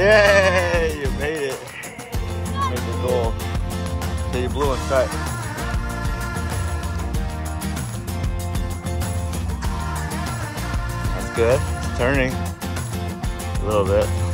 Yay! You made it. Made the goal. Okay, you blew in sight. That's good. It's turning a little bit.